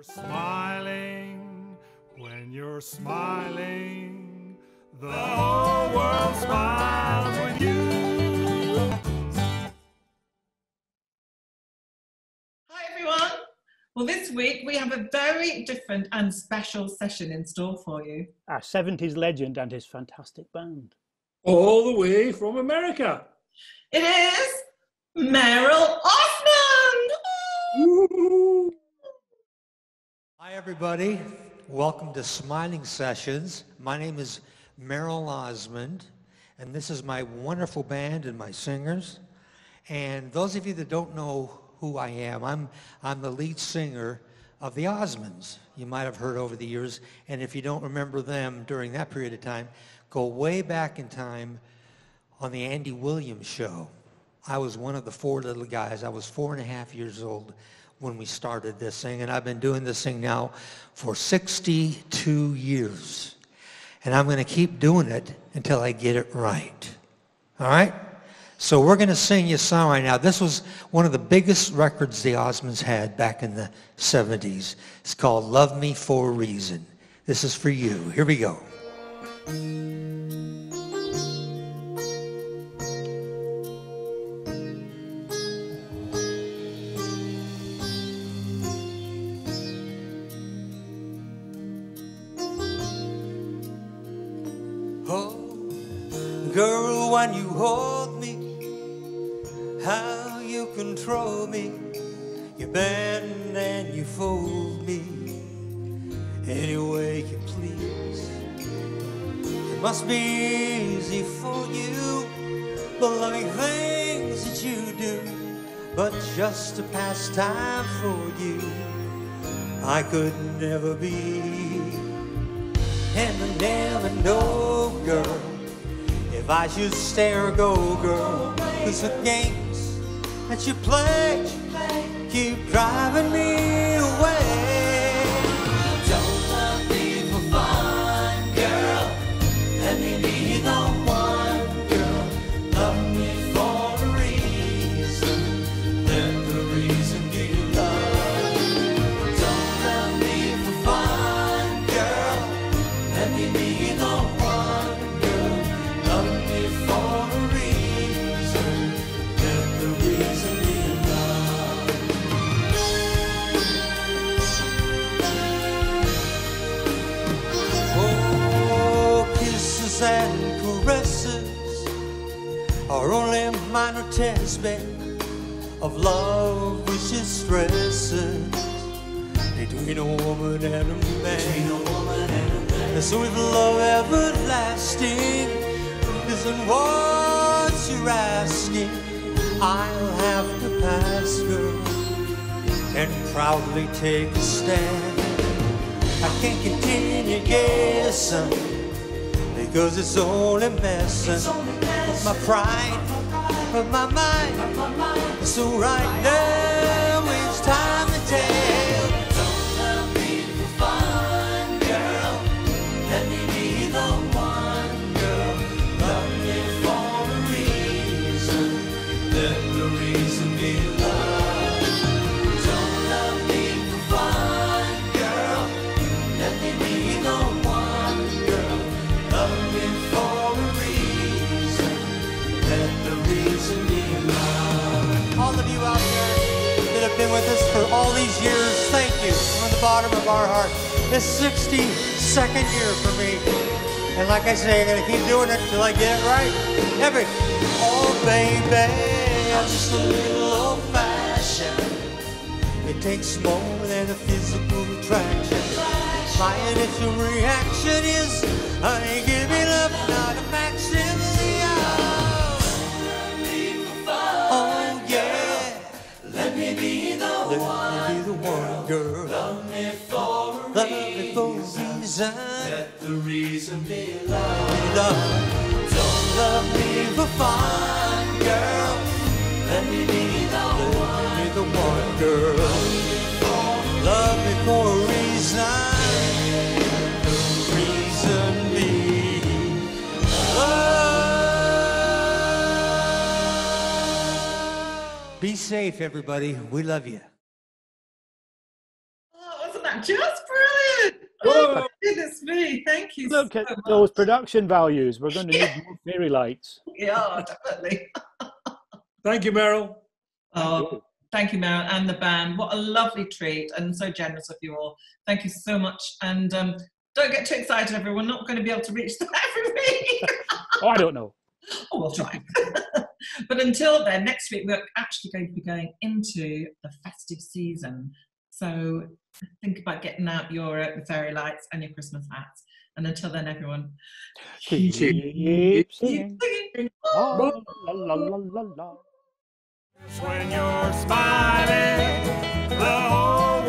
you're smiling, when you're smiling, the whole world smiles with you. Hi everyone. Well, this week we have a very different and special session in store for you. Our 70s legend and his fantastic band. all the way from America. It is Merrill Osmond. Woo! Hi, everybody. Welcome to Smiling Sessions. My name is Merrill Osmond, and this is my wonderful band and my singers. And those of you that don't know who I am, I'm, I'm the lead singer of the Osmonds. You might have heard over the years, and if you don't remember them during that period of time, go way back in time on the Andy Williams show. I was one of the four little guys. I was four and a half years old when we started this thing, and I've been doing this thing now for 62 years. And I'm going to keep doing it until I get it right. All right? So we're going to sing you a song right now. This was one of the biggest records the Osmonds had back in the 70s. It's called Love Me for a Reason. This is for you. Here we go. Oh, girl, when you hold me, how you control me, you bend and you fold me any way you please. It must be easy for you, the loving things that you do, but just a pastime for you. I could never be. And I never know, girl, if I should stay or go, girl. Cause the games that you play keep driving me away. Only minor test bed of love which is stresses. Between a woman and a man. And so if love everlasting. Isn't what you're asking, I'll have to pass, girl, and proudly take a stand. I can't continue guessing because it's only messing. with my pride, with my mind. So right now it's time to tell. Don't love me for fun, girl. Let me be the one, girl. Love me for a reason. Let the reason be been with us for all these years, thank you from the bottom of our heart. This 62nd year for me. And like I say, I'm gonna keep doing it till I get it right. Every, oh baby, I'm just a little old fashioned. It takes more than a physical attraction. My initial reaction is, honey, give me love, not me be the one. Let me be the one, girl. Love me for a reason. Let the reason be love. love. Don't love me for fun, girl. Let me be Be safe, everybody. We love you. Oh, was Wasn't that just brilliant? Oh, goodness me. Thank you Look so at much. those production values. We're going to need more fairy lights. Yeah, definitely. Thank you, Merrill. Oh, thank you, Merrill, and the band. What a lovely treat, and so generous of you all. Thank you so much. And um, don't get too excited, everyone. We're not going to be able to reach that every week. Oh, I don't know. oh, we'll try. But until then, next week we're actually going to be going into the festive season. So think about getting out your uh, fairy lights and your Christmas hats. And until then, everyone, Keep keep singing. singing. Oh, la, la, la, la, la. When you're smiling, the whole